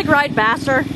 like ride faster?